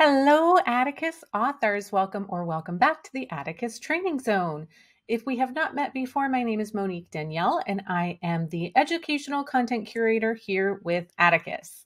Hello, Atticus authors. Welcome or welcome back to the Atticus Training Zone. If we have not met before, my name is Monique Danielle, and I am the educational content curator here with Atticus.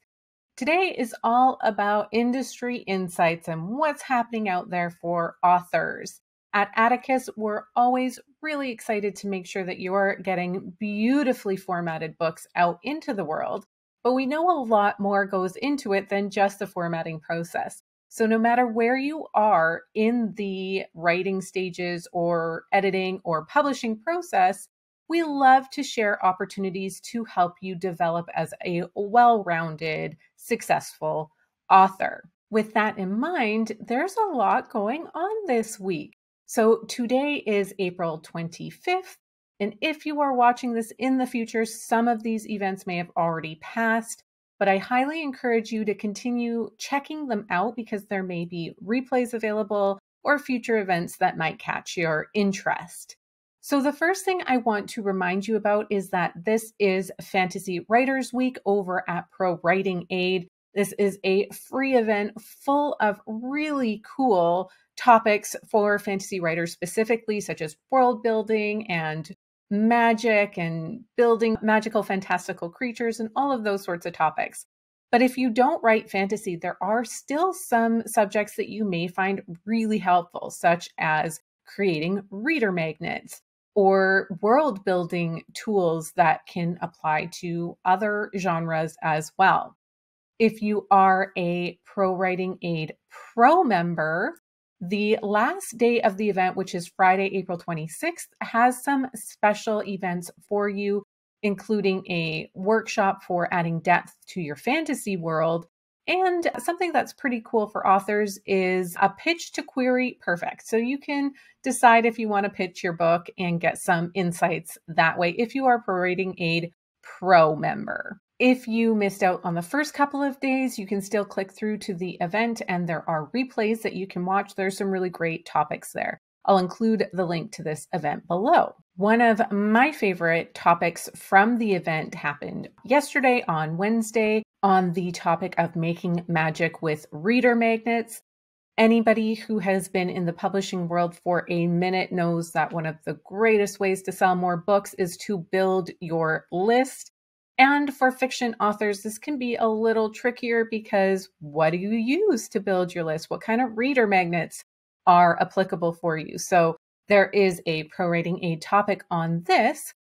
Today is all about industry insights and what's happening out there for authors. At Atticus, we're always really excited to make sure that you're getting beautifully formatted books out into the world, but we know a lot more goes into it than just the formatting process. So, no matter where you are in the writing stages or editing or publishing process, we love to share opportunities to help you develop as a well rounded, successful author. With that in mind, there's a lot going on this week. So, today is April 25th. And if you are watching this in the future, some of these events may have already passed but I highly encourage you to continue checking them out because there may be replays available or future events that might catch your interest. So, the first thing I want to remind you about is that this is Fantasy Writers Week over at Pro Writing Aid. This is a free event full of really cool topics for fantasy writers specifically, such as world building and magic and building magical, fantastical creatures and all of those sorts of topics. But if you don't write fantasy, there are still some subjects that you may find really helpful, such as creating reader magnets or world building tools that can apply to other genres as well. If you are a Pro Writing Aid Pro member, the last day of the event, which is Friday, April 26th, has some special events for you, including a workshop for adding depth to your fantasy world. And something that's pretty cool for authors is a pitch to query perfect. So you can decide if you want to pitch your book and get some insights that way if you are Pro Aid Pro member. If you missed out on the first couple of days, you can still click through to the event and there are replays that you can watch. There's some really great topics there. I'll include the link to this event below. One of my favorite topics from the event happened yesterday on Wednesday on the topic of making magic with reader magnets. Anybody who has been in the publishing world for a minute knows that one of the greatest ways to sell more books is to build your list. And for fiction authors, this can be a little trickier because what do you use to build your list? What kind of reader magnets are applicable for you? So there is a pro writing aid topic on this,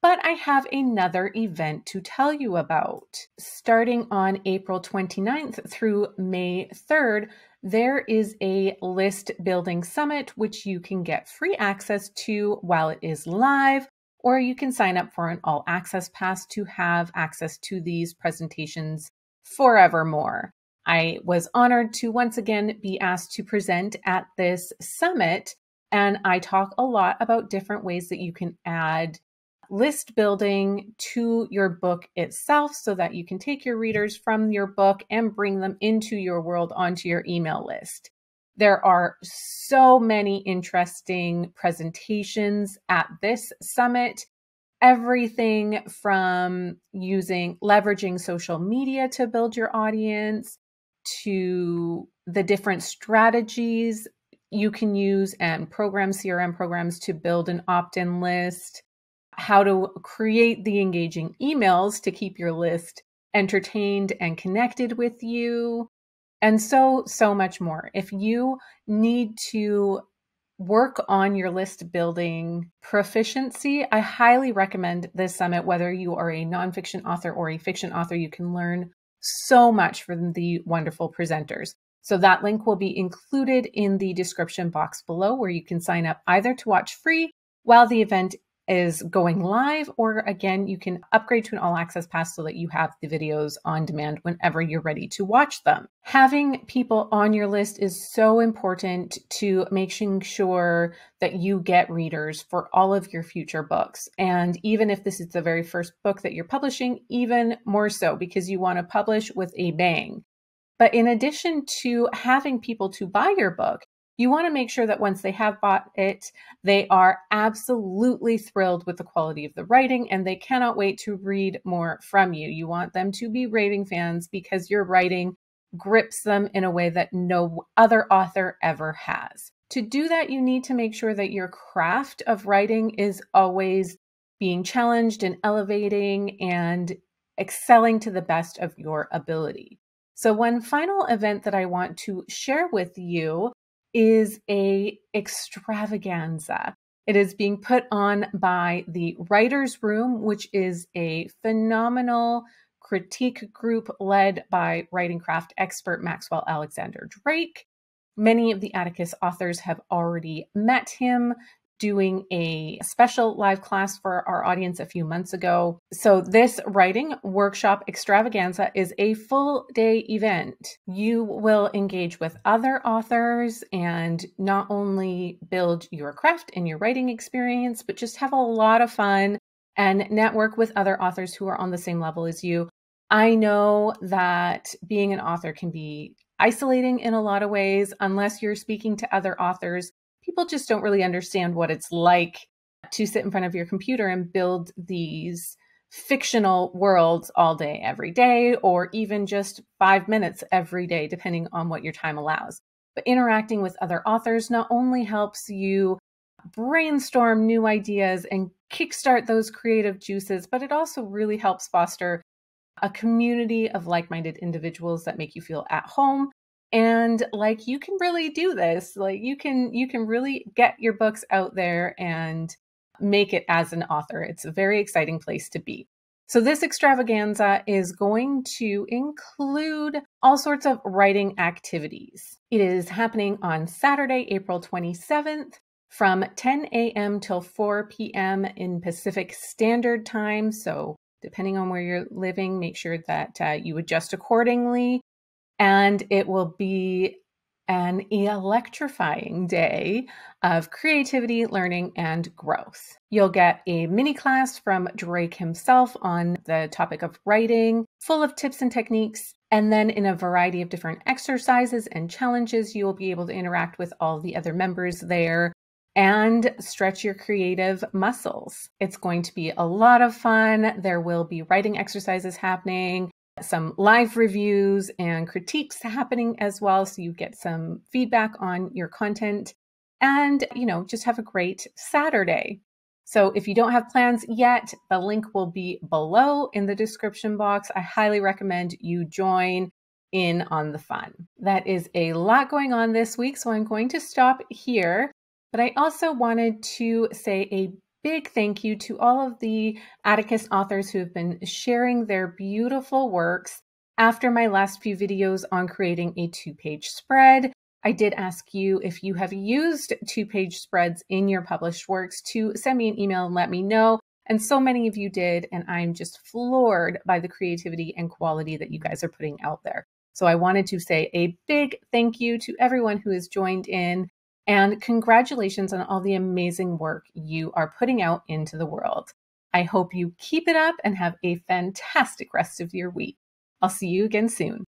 but I have another event to tell you about. Starting on April 29th through May 3rd, there is a list building summit, which you can get free access to while it is live or you can sign up for an all access pass to have access to these presentations forevermore. I was honored to once again be asked to present at this summit, and I talk a lot about different ways that you can add list building to your book itself so that you can take your readers from your book and bring them into your world onto your email list. There are so many interesting presentations at this summit. Everything from using leveraging social media to build your audience to the different strategies you can use and program CRM programs to build an opt in list, how to create the engaging emails to keep your list entertained and connected with you, and so, so much more. If you need to work on your list building proficiency, I highly recommend this summit, whether you are a nonfiction author or a fiction author. You can learn so much from the wonderful presenters. So that link will be included in the description box below where you can sign up either to watch free while the event is going live, or again, you can upgrade to an all access pass so that you have the videos on demand whenever you're ready to watch them. Having people on your list is so important to making sure that you get readers for all of your future books. And even if this is the very first book that you're publishing, even more so because you want to publish with a bang. But in addition to having people to buy your book, you want to make sure that once they have bought it, they are absolutely thrilled with the quality of the writing and they cannot wait to read more from you. You want them to be raving fans because your writing grips them in a way that no other author ever has. To do that, you need to make sure that your craft of writing is always being challenged and elevating and excelling to the best of your ability. So one final event that I want to share with you is a extravaganza. It is being put on by the Writers Room, which is a phenomenal critique group led by writing craft expert Maxwell Alexander Drake. Many of the Atticus authors have already met him doing a special live class for our audience a few months ago. So, this writing workshop extravaganza is a full day event. You will engage with other authors and not only build your craft and your writing experience, but just have a lot of fun and network with other authors who are on the same level as you. I know that being an author can be isolating in a lot of ways unless you're speaking to other authors people just don't really understand what it's like to sit in front of your computer and build these fictional worlds all day, every day, or even just five minutes every day, depending on what your time allows. But interacting with other authors not only helps you brainstorm new ideas and kickstart those creative juices, but it also really helps foster a community of like minded individuals that make you feel at home and like you can really do this like you can you can really get your books out there and make it as an author it's a very exciting place to be so this extravaganza is going to include all sorts of writing activities it is happening on saturday april 27th from 10 a.m. till 4 p.m. in Pacific Standard Time. So, depending on where you're living, make sure that uh, you adjust accordingly and it will be an electrifying day of creativity, learning, and growth. You'll get a mini class from Drake himself on the topic of writing, full of tips and techniques. And then, in a variety of different exercises and challenges, you will be able to interact with all the other members there and stretch your creative muscles. It's going to be a lot of fun. There will be writing exercises happening some live reviews and critiques happening as well. So you get some feedback on your content and, you know, just have a great Saturday. So if you don't have plans yet, the link will be below in the description box. I highly recommend you join in on the fun. That is a lot going on this week, so I'm going to stop here. But I also wanted to say a big thank you to all of the Atticus authors who have been sharing their beautiful works. After my last few videos on creating a two page spread, I did ask you if you have used two page spreads in your published works to send me an email and let me know. And so many of you did. And I'm just floored by the creativity and quality that you guys are putting out there. So I wanted to say a big thank you to everyone who has joined in. And congratulations on all the amazing work you are putting out into the world. I hope you keep it up and have a fantastic rest of your week. I'll see you again soon.